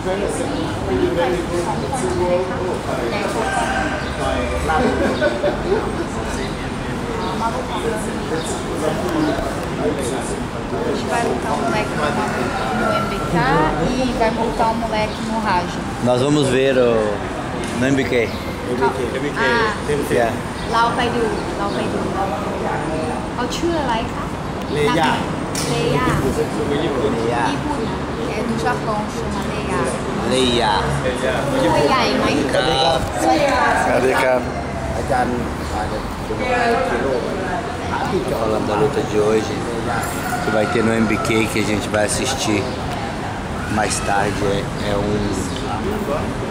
A gente vai montar um moleque no, no MBK e vai montar um moleque no Raja. Nós vamos ver o, no MBK. Ah, Yeah. เราไปดู เราไปดู เขาชื่ออะไรคะ เลยา เลยา Leia. ญี่ปุ่นนะé do Japão chama Leia Leia. ตัวใหญ่ไหมสวัสดีค่ะ Cadê, cara? อาจารย์อาจจะเป็นกิโลหาที่จอด Falando da luta de hoje, que vai ter no MBK, que a gente vai assistir mais tarde. É, é um,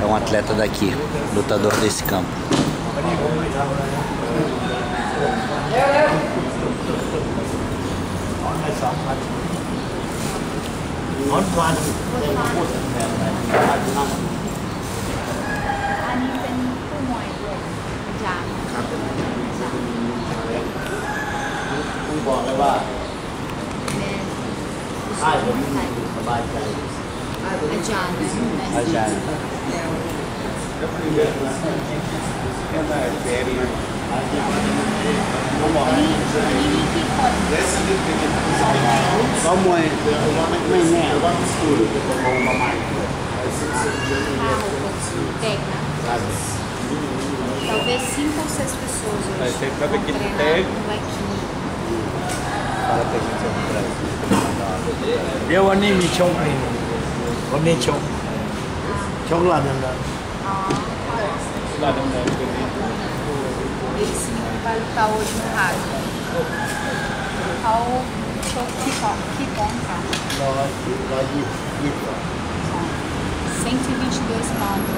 é um atleta daqui, lutador desse campo. ถอนฟันพูดแทนไหนอันนี้เป็นผู้มวยหลงจางครับคุณบอกเลยว่าค่ายผมสบายใจ อาจารย์อาจารย์ Definitely, yeah, that's very. Como é? Amanhã. Talvez cinco ou seis pessoas hoje. Vai ter que saber que tem. Eu nem Chong. chamo primo. Eu nem chamo. Chamo lá dentro. Ah, lá dentro desse mundo vai lutar hoje no rádio. Qual o show que conta. Lá de Ipa. 122 pontos.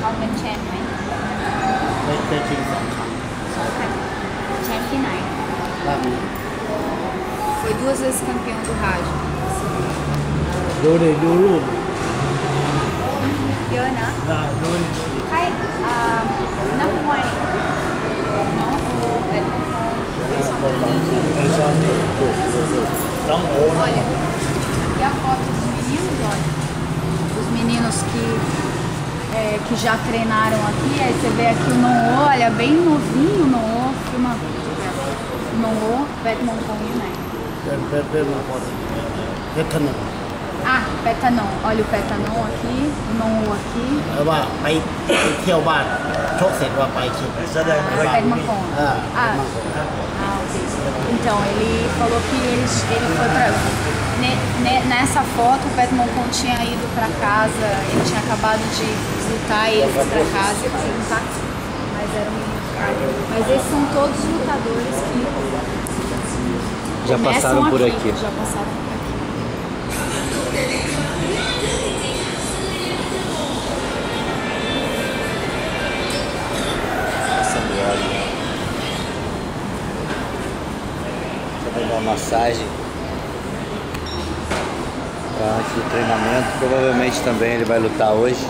Qual é o champion? hein? Né? ter que ir. Só o champion night. Né? Foi duas vezes campeão do rádio. Dore, Dore. Yona? Né? Ah, Dore, Dore. Não, olha, aqui a foto dos meninos, olha. Os meninos que, que já treinaram aqui, aí você vê aqui o Noô, olha, bem novinho o Noô, filma Noô, Batman com né? Batman com ป็นเป็นเป็นมาพอดีเพชรถนน Ah, Petanon, olha o Petanon aqui, o Noo aqui, แล้วว่าไปไปเที่ยวบ้านชกเสร็จว่าไปเช็คแสดง Badminton. อ่า Ah, มังกร Ah, ok. Então, ele falou que ele, ele foi pra. ne- ne- nessa foto, o Petmoncon tinha ido pra casa, ele tinha acabado de lutar e ele foi pra casa e ele não tá aqui. Mas era um menino de cara. Mas esses são todos os lutadores que. Já começam passaram por aqui. Já passaram por aqui. Uma massagem. Antes do treinamento. Provavelmente também ele vai lutar hoje.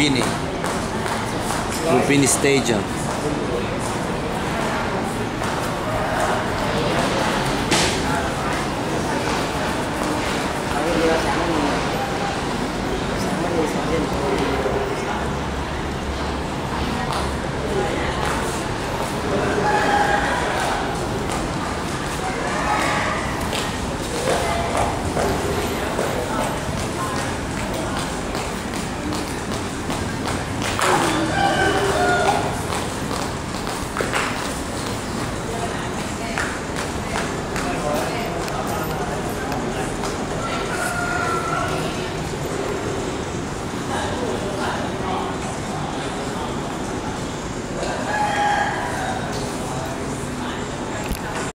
Lumpini. Lumpini Stadium.